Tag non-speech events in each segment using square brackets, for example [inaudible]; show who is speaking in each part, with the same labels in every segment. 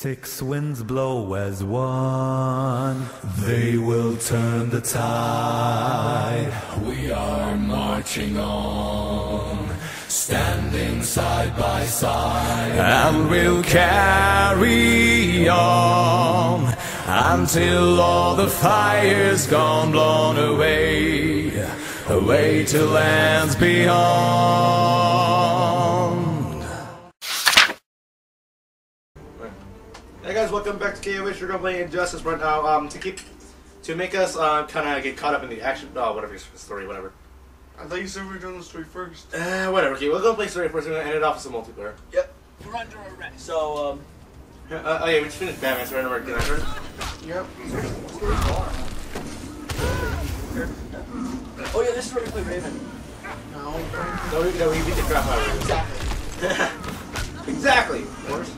Speaker 1: Six winds blow as one. They will turn the tide. We are marching on, standing side by side, and we'll carry on until all the fire's gone, blown away, away to lands beyond.
Speaker 2: Welcome back to KOH. We're gonna play Injustice right now. Um, to keep, to make us uh, kind of get caught up in the action, uh, whatever your story, whatever.
Speaker 3: I thought you said we were doing the story first.
Speaker 2: Uh, whatever. Okay, we'll go play story first. We're gonna end it off with some multiplayer.
Speaker 4: Yep. We're under arrest. So, um, [laughs]
Speaker 2: Uh, oh yeah, we just finished Batman, so we're gonna work again.
Speaker 3: Yep.
Speaker 4: oh yeah, this is where we play Raven.
Speaker 3: No.
Speaker 2: No, we, no, we beat the crap out of it.
Speaker 4: Exactly. [laughs]
Speaker 2: exactly. Of course.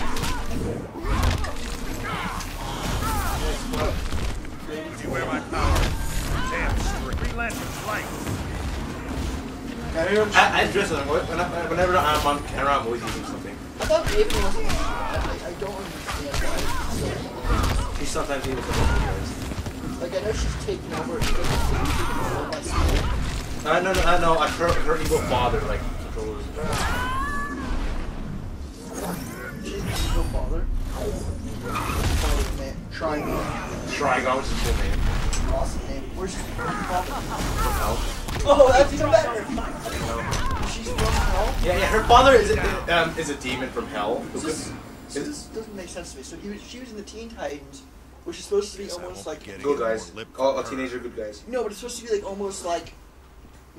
Speaker 3: I.
Speaker 2: I, I dress like whenever, whenever I'm on camera, I'm always using something.
Speaker 4: I thought Raven wasn't. I, I don't understand why.
Speaker 2: She sometimes even some of you guys.
Speaker 4: Like I know she's taking over. She doesn't seem to be taken over by Spirit.
Speaker 2: No, no, uh, no. uh, Her, her evil father like controls.
Speaker 4: She's evil father. Trigon.
Speaker 2: Trigon, is his full name.
Speaker 4: Awesome name. Where's from? Father? Oh, that's even better. She's from hell.
Speaker 2: Yeah, yeah. Her father is a, um, is a demon from hell.
Speaker 4: So this, so this doesn't make sense to me. So he was, she was in the Teen Titans, which is supposed to be almost like
Speaker 2: Good guys.
Speaker 5: lip
Speaker 2: All, all teenager good guys.
Speaker 4: no, but it's supposed to be like almost like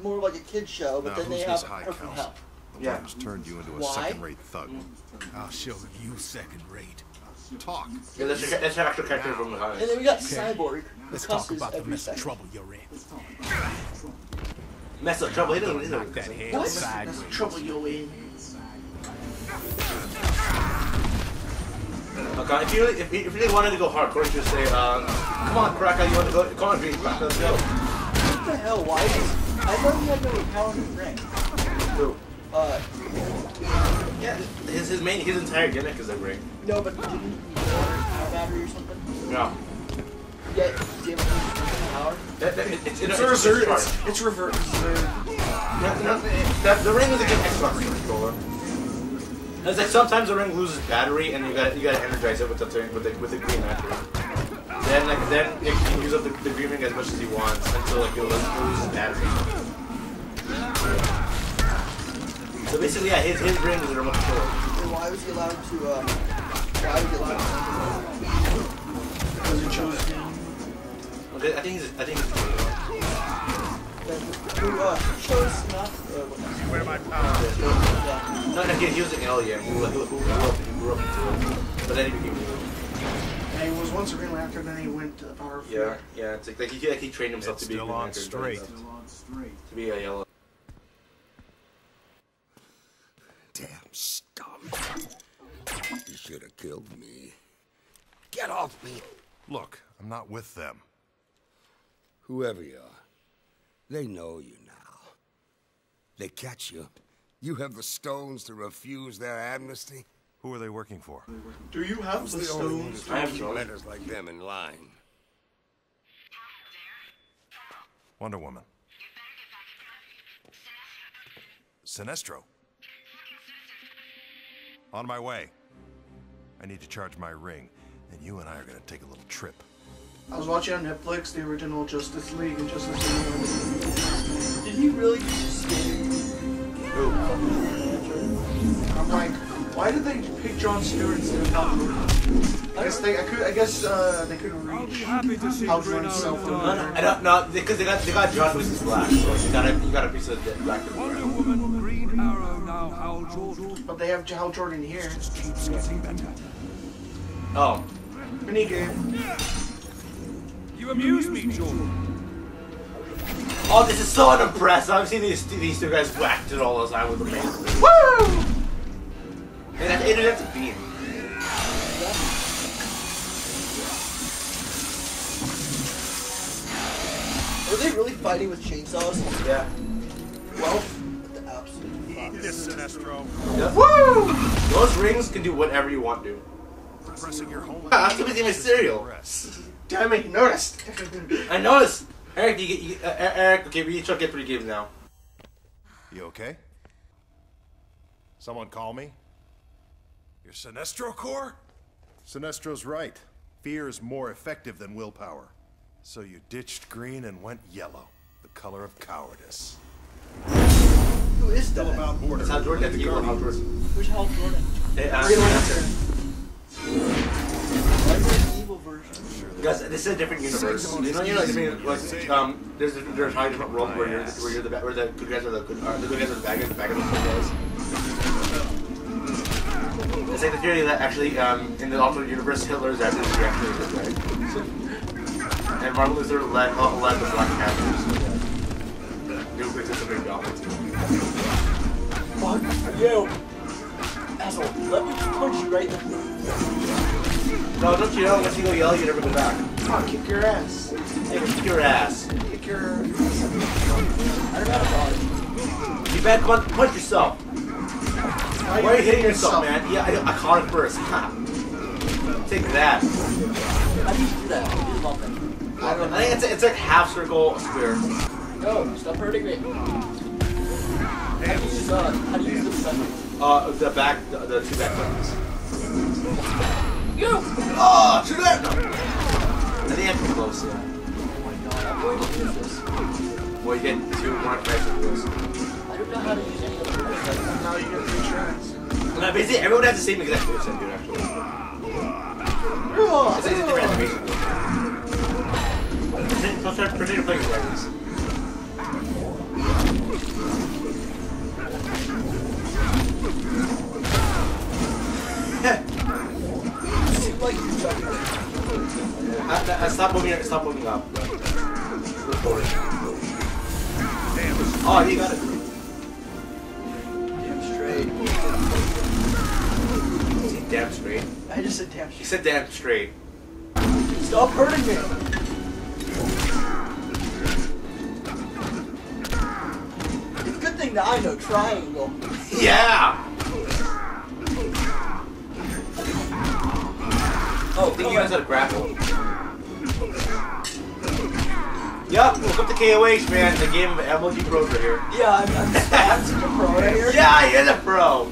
Speaker 4: more like a kid show. But
Speaker 5: Now,
Speaker 4: then they have
Speaker 5: this high
Speaker 4: her from
Speaker 5: council?
Speaker 4: hell.
Speaker 5: The
Speaker 2: Yeah.
Speaker 5: one turned you into a second-rate thug. I'll show you second-rate. Talk.
Speaker 2: Yeah, that's her, that's her actual character from the
Speaker 4: And then we got Cyborg,
Speaker 6: Let's talk about the mess of trouble you're in.
Speaker 2: Mess up trouble. He doesn't. He doesn't.
Speaker 6: That hand
Speaker 4: What?
Speaker 6: sideways.
Speaker 3: That's the trouble you're in.
Speaker 2: Okay, if you really, if you, if you really wanted to go hardcore, you just say, um, "Come on, Cracker, you want to go? Come on, Green, Cracker, let's go."
Speaker 4: What the hell? Why is I thought he had no power in the ring.
Speaker 2: Who?
Speaker 4: Uh,
Speaker 2: Yeah, his his main his entire gimmick is a ring.
Speaker 4: no, but didn't he order power battery or something? Yeah, he's able power.
Speaker 2: that, that, it, it's
Speaker 3: It's
Speaker 2: it's,
Speaker 3: a
Speaker 2: it's, it's,
Speaker 3: It's, it's reverse. reserve.
Speaker 2: no, no, that, the ring is a good Xbox controller. It's like sometimes the ring loses battery and you got to you got to energize it with the thing- with the with the green lantern. Then like then you can use up the, the green ring as much as he wants until like it loses battery. So basically, yeah, his his ring is a remote control.
Speaker 4: Then why was he allowed to? Um, why was he allowed to?
Speaker 3: Because it chose him.
Speaker 2: Okay, I think he's I think he's.
Speaker 4: Who uh, chose not? Uh, what-
Speaker 5: Beware my power.
Speaker 4: yeah.
Speaker 2: No, no, he, he was an alien who, who, who grew up, who grew up into it. But then he became evil.
Speaker 3: And he was once a Green Lantern, then he went to the Power of
Speaker 2: Yeah,
Speaker 3: Fear.
Speaker 2: yeah. It's like, like he, like he trained himself
Speaker 5: It's
Speaker 2: to be a
Speaker 5: still
Speaker 2: Green
Speaker 5: on
Speaker 2: Lantern,
Speaker 5: straight.
Speaker 2: To be a yellow.
Speaker 7: Damn scum. You should have killed me. Get off me.
Speaker 5: Look, I'm not with them.
Speaker 7: Whoever you are, they know you now. They catch you. You have the stones to refuse their amnesty.
Speaker 5: Who are they working for?
Speaker 3: Do you have the
Speaker 7: Who's the only
Speaker 3: stones?
Speaker 7: who
Speaker 2: I
Speaker 7: can
Speaker 2: have
Speaker 7: keep letters like them in line?
Speaker 5: Wonder Woman. Sinestro. On my way. I need to charge my ring, and you and I are gonna take a little trip.
Speaker 3: I was watching on Netflix the original Justice League and Justice League.
Speaker 4: Did he really just escape?
Speaker 3: I'm like, why did they pick John Stewart instead of Hal Jordan? I guess they, I could, I guess uh, they couldn't reach Hal Jordan's cell phone.
Speaker 2: No, no, I don't know because they got they got John Wick is black, so you gotta you gotta piece of the black.
Speaker 6: Wonder Woman, Green Arrow, now Hal Jordan.
Speaker 3: But they have Hal Jordan here.
Speaker 6: Keeps getting better.
Speaker 2: Oh,
Speaker 3: Mini game.
Speaker 6: You amuse me, Jordan.
Speaker 2: Oh, this is so unimpressive. I've seen these these two guys whacked it all the time with the paint. Woo! And that's, and that's a beam.
Speaker 4: Were they really fighting with chainsaws?
Speaker 2: Yeah.
Speaker 4: Well, the absolute fuck.
Speaker 5: This Sinestro.
Speaker 2: yeah. Woo! Those rings can do whatever you want to.
Speaker 5: Pressing your home.
Speaker 2: I'm gonna be my cereal.
Speaker 5: Rest.
Speaker 3: Damn it, you noticed.
Speaker 2: I noticed. Eric, you get you, uh, Eric. Okay, we each will get three games now.
Speaker 5: You okay? Someone call me? Your Sinestro Corps? Sinestro's right. Fear is more effective than willpower. So you ditched green and went yellow, the color of cowardice.
Speaker 4: Who is that?
Speaker 5: About border.
Speaker 2: That's Hal Jordan had to give Hal Jordan.
Speaker 4: Who's Hal Jordan?
Speaker 2: Hey, uh,
Speaker 4: version?
Speaker 2: Guys, this is a different universe. You know, you know, I mean, like, um, there's a, there's a different world where you're where you're the bad, where the good guys are the good, uh, the good guys are the bad guys, the bad guys are the good guys. It's like the theory that actually, um, in the alternate universe, Hitler is actually the actually good guy. So, and Martin Luther led uh, led the Black Panthers. New thinks it's a big deal.
Speaker 4: Fuck you! Asshole, let me punch you right in the
Speaker 2: No, don't you know? Once you go yell, you never go back.
Speaker 3: Come on, kick your ass.
Speaker 2: Hey, kick your ass.
Speaker 3: Kick your.
Speaker 4: I don't know about it.
Speaker 2: You bad, come on, punch yourself.
Speaker 3: Why
Speaker 2: Why are you hitting yourself, man? Yeah, I, I caught it first. Ha. Take that.
Speaker 4: How do you do that? You do nothing?
Speaker 2: I don't know. I think it's, it's like half circle, square.
Speaker 4: No, stop hurting me. How do you use, uh, how do you use the special?
Speaker 2: Uh, the back, the, the two back buttons.
Speaker 4: You!
Speaker 2: Oh, shoot that! I think I'm close. Yeah.
Speaker 4: Oh my god, I'm going to use this.
Speaker 2: Well, you get two more effects with this.
Speaker 4: I don't know how to use any of the special.
Speaker 3: Now you get three
Speaker 2: basically, everyone has the same exact moveset, dude, actually. It's, it's a different animation.
Speaker 4: Seemed like you're chucking it.
Speaker 2: I, I, I stop moving, stop moving up. Oh, you got it.
Speaker 4: Damn straight.
Speaker 2: See, damn straight.
Speaker 4: I just said damn
Speaker 2: He said damn straight.
Speaker 4: Stop hurting me! Thing that I know triangle.
Speaker 2: Yeah!
Speaker 4: Oh,
Speaker 2: I think you guys had a grapple. Yup, welcome to KOH, man. The game of MLG pros right here.
Speaker 4: Yeah, I'm, I'm, I'm such a pro right here. [laughs]
Speaker 2: Yeah, you're the pro.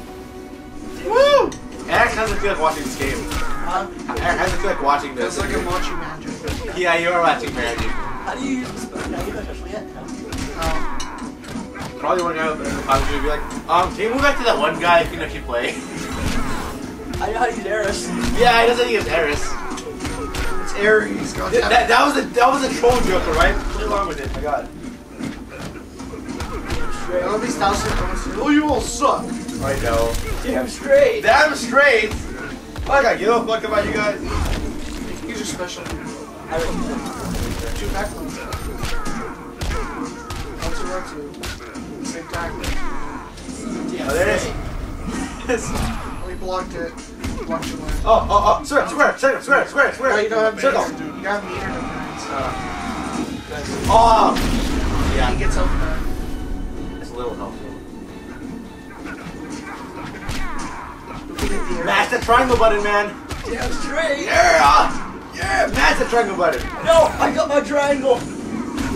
Speaker 2: Woo! Eric doesn't feel like watching this game.
Speaker 4: Huh?
Speaker 2: Eric doesn't feel like watching this.
Speaker 3: It's like I'm watching magic.
Speaker 2: Yeah, you are watching Magic.
Speaker 4: How do you use the special? Can I get that special yet? No.
Speaker 2: Um, Probably one guy with the PUBG would be like, um, can you move back to that one guy who can actually play?
Speaker 4: I know how to use Eris.
Speaker 2: yeah, he doesn't use Eris.
Speaker 3: It's Ares. God
Speaker 2: That, that, that was a that was a troll joker, right? Play along with it. My God.
Speaker 4: Straight.
Speaker 3: All these thousand points. Oh, you all suck.
Speaker 2: I know.
Speaker 4: Damn straight.
Speaker 2: Damn straight. Like I give a fuck about you guys.
Speaker 3: These are special.
Speaker 4: I don't know.
Speaker 3: Two back ones. One, two, one, two. Same time.
Speaker 2: Oh, there it is.
Speaker 3: We blocked it. Blocked your line.
Speaker 2: Oh, oh, oh, square, square, square, square, square, square.
Speaker 3: No, you don't have
Speaker 2: circle.
Speaker 3: meter. You got meter difference.
Speaker 2: Oh,
Speaker 3: He
Speaker 2: yeah,
Speaker 3: gets out back.
Speaker 2: it's a little helpful.
Speaker 3: Look the
Speaker 2: Mash that triangle button, man.
Speaker 4: Damn straight.
Speaker 2: Yeah, yeah, mash that triangle button.
Speaker 4: No, I got my triangle.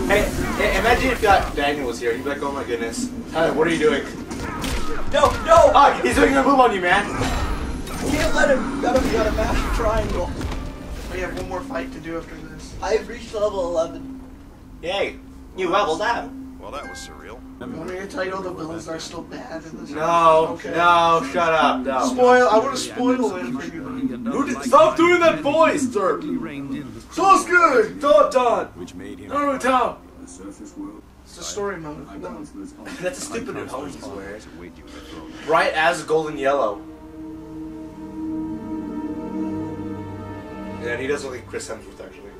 Speaker 2: Hey, hey, imagine if uh, Daniel was here. You'd be like, oh my goodness, Tyler, what are you doing?
Speaker 4: No, no.
Speaker 2: Oh, he's doing a move on you, man.
Speaker 4: Can't let him. Gotta, Got a mash triangle.
Speaker 3: We have one more fight to do after this.
Speaker 4: I've reached level 11.
Speaker 2: Yay, you leveled up.
Speaker 5: Well, that was surreal.
Speaker 3: You want me to tell you all the villains are still bad in this?
Speaker 2: No,
Speaker 3: Okay.
Speaker 2: no, shut up, no.
Speaker 3: Spoil. I want to spoil it for you.
Speaker 2: Who did- Stop doing that voice, sir.
Speaker 3: So good.
Speaker 2: Stop, Don.
Speaker 8: which made him
Speaker 2: Naruto.
Speaker 8: the surface world.
Speaker 3: It's a story mode.
Speaker 8: I
Speaker 3: No.
Speaker 8: counselors on
Speaker 2: That's a stupid helmet he's wearing.
Speaker 8: to wait you at the.
Speaker 2: Bright as golden yellow. And he does look like Chris Hemsworth, actually.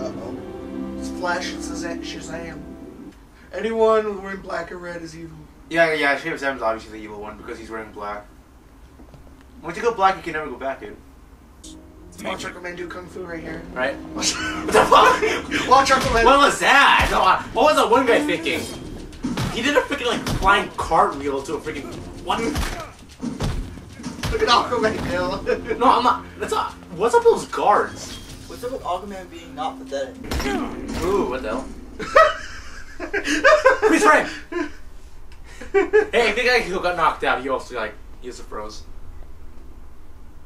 Speaker 4: Uh oh.
Speaker 3: It's Flash. It's Shazam. Anyone wearing black or red is evil.
Speaker 2: Yeah, yeah. Shazam's obviously the evil one because he's wearing black. Once you go black, you can never go back, dude.
Speaker 3: Watch Aquaman do kung fu right here.
Speaker 2: Right? [laughs] what the fuck?
Speaker 3: Watch Aquaman.
Speaker 2: What was that? No, what was that one guy thinking? He did a freaking like flying cartwheel to a freaking what?
Speaker 3: Look at Aquaman kill.
Speaker 2: No, I'm not. That's not. What's up with those guards?
Speaker 4: What's with Aquaman being not pathetic?
Speaker 2: Ooh, what the hell? [laughs] Please frame. hey, I think I who got knocked out. He also like he also froze.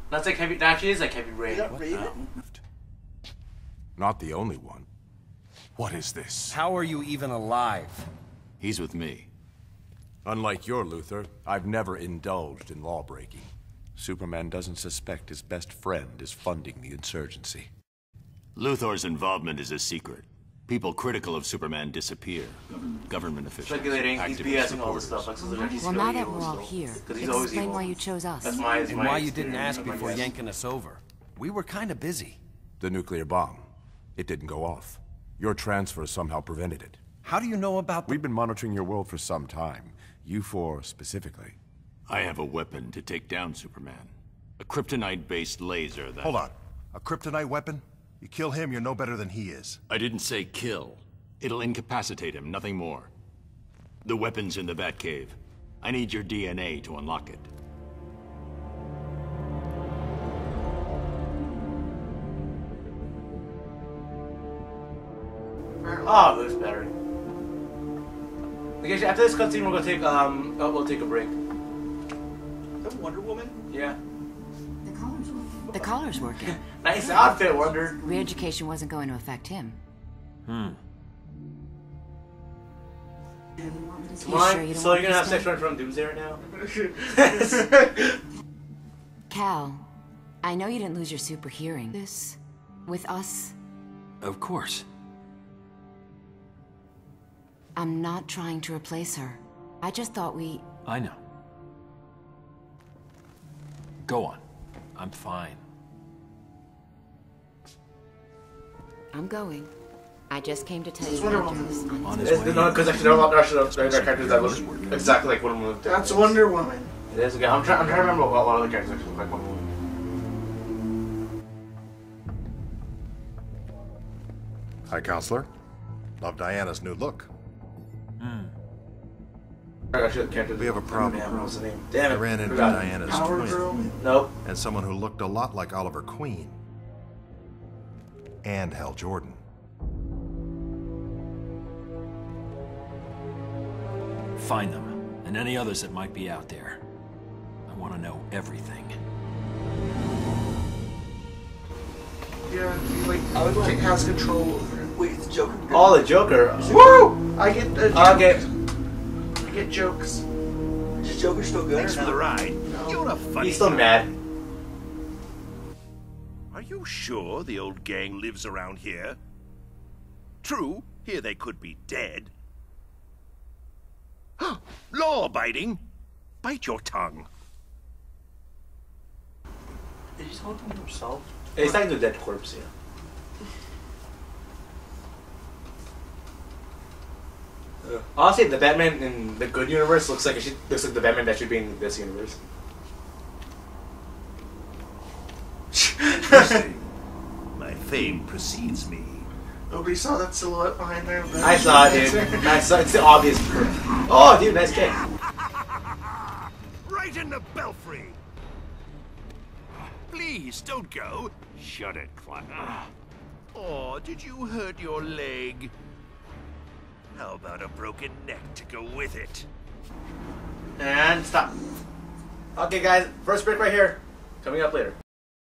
Speaker 2: That's like heavy. That actually is like heavy rain.
Speaker 4: Is that
Speaker 5: Not the only one. What is this?
Speaker 8: How are you even alive?
Speaker 9: He's with me.
Speaker 5: Unlike your Luthor, I've never indulged in lawbreaking. Superman doesn't suspect his best friend is funding the insurgency.
Speaker 9: Luthor's involvement is a secret. People critical of Superman disappear. Government officials.
Speaker 2: Speculating, he's
Speaker 9: activist
Speaker 2: BSing all this
Speaker 9: supporters.
Speaker 2: stuff. Like, so they're- he's
Speaker 10: Well, now that we're all
Speaker 2: still.
Speaker 10: here,
Speaker 2: 'Cause he's always
Speaker 10: explain why you chose us.
Speaker 2: That's my.
Speaker 8: And
Speaker 2: my
Speaker 8: why you didn't ask before yanking us over. We were kind of busy.
Speaker 5: The nuclear bomb. It didn't go off. Your transfer somehow prevented it.
Speaker 8: How do you know about the...
Speaker 5: We've been monitoring your world for some time. You four specifically.
Speaker 9: I have a weapon to take down Superman. A kryptonite-based laser that...
Speaker 5: Hold on. A kryptonite weapon? You kill him, you're no better than he is.
Speaker 9: I didn't say kill. It'll incapacitate him, nothing more. The weapon's in the Batcave. I need your DNA to unlock it.
Speaker 2: Oh, it looks better. Okay, after this cutscene, we're gonna take um, oh, we'll take a break.
Speaker 4: Is that Wonder Woman?
Speaker 2: Yeah.
Speaker 10: The collar's working. [laughs]
Speaker 2: Nice outfit, Wonder.
Speaker 10: Re-education wasn't going to affect him.
Speaker 2: Hmm.
Speaker 10: You
Speaker 2: Come on.
Speaker 10: sure you
Speaker 2: so you're gonna have sex right from Doomsday right now? [laughs] [laughs]
Speaker 10: Kal, I know you didn't lose your super hearing. This, with us,
Speaker 8: Of course.
Speaker 10: I'm not trying to replace her. I just thought we...
Speaker 8: I know. Go on. I'm fine.
Speaker 10: I'm going. I just came to tell you
Speaker 3: Wonder
Speaker 10: Andrew's on
Speaker 8: On
Speaker 10: his
Speaker 8: his
Speaker 2: It's,
Speaker 8: way.
Speaker 2: no, because actually, there are a lot there are there are characters that look exactly like Wonder Woman.
Speaker 3: That's Wonder Woman.
Speaker 2: It is. Okay, I'm trying. I'm trying to remember what, what other characters actually look like Wonder Woman.
Speaker 5: Hi, Counselor. Love Diana's new look.
Speaker 2: Hmm. Actually.
Speaker 5: We have a problem.
Speaker 2: Damn, what was the name? Damn it.
Speaker 5: I ran into
Speaker 2: forgot.
Speaker 5: Diana's
Speaker 3: Power
Speaker 5: twin
Speaker 3: Girl.
Speaker 2: Nope.
Speaker 5: and someone who looked a lot like Oliver Queen. And Hal Jordan.
Speaker 8: Find them, and any others that might be out there. I want to know everything.
Speaker 3: Yeah, he like
Speaker 4: I would like-
Speaker 3: has control over him.
Speaker 4: Wait, it's Joker.
Speaker 2: Oh, the Joker.
Speaker 3: Woo! I get uh, jokes.
Speaker 2: Okay.
Speaker 3: I get jokes.
Speaker 4: Is Joker still good?
Speaker 11: Thanks
Speaker 4: or
Speaker 11: for the
Speaker 4: no?
Speaker 11: ride. You're a funny
Speaker 2: He's still
Speaker 11: guy.
Speaker 2: mad.
Speaker 11: Are you sure the old gang lives around here? True, here they could be dead. [gasps] Law-abiding? Bite your tongue.
Speaker 4: Is he talking to himself?
Speaker 2: He's talking to dead corpse. Yeah. [sighs] Uh, Honestly, the Batman in the good universe looks like it should, looks like the Batman that should be in this universe. [laughs]
Speaker 11: My fame precedes me.
Speaker 3: Nobody saw that silhouette behind there. but-
Speaker 2: I saw it, dude. [laughs] I saw it's the obvious. proof. Oh, dude, nice kick.
Speaker 11: Right in the belfry. Please, don't go.
Speaker 9: Shut it, Clark.
Speaker 11: Oh, did you hurt your leg? How about a broken neck to go with it?
Speaker 2: And stop. Okay, guys, first break right here. Coming up later.